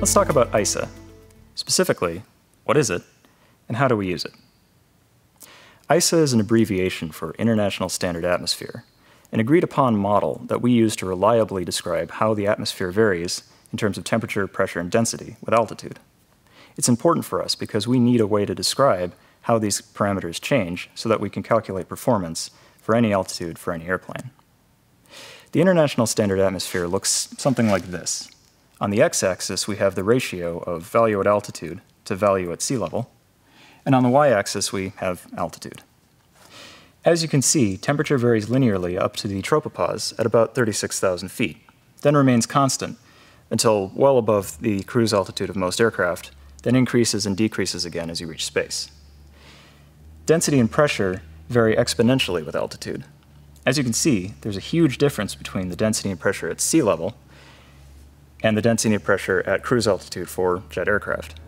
Let's talk about ISA. Specifically, what is it, and how do we use it? ISA is an abbreviation for International Standard Atmosphere, an agreed upon model that we use to reliably describe how the atmosphere varies in terms of temperature, pressure, and density with altitude. It's important for us because we need a way to describe how these parameters change so that we can calculate performance for any altitude for any airplane. The International Standard Atmosphere looks something like this. On the x-axis, we have the ratio of value at altitude to value at sea level, and on the y-axis, we have altitude. As you can see, temperature varies linearly up to the tropopause at about 36,000 feet, then remains constant until well above the cruise altitude of most aircraft, then increases and decreases again as you reach space. Density and pressure vary exponentially with altitude. As you can see, there's a huge difference between the density and pressure at sea level and the density of pressure at cruise altitude for jet aircraft.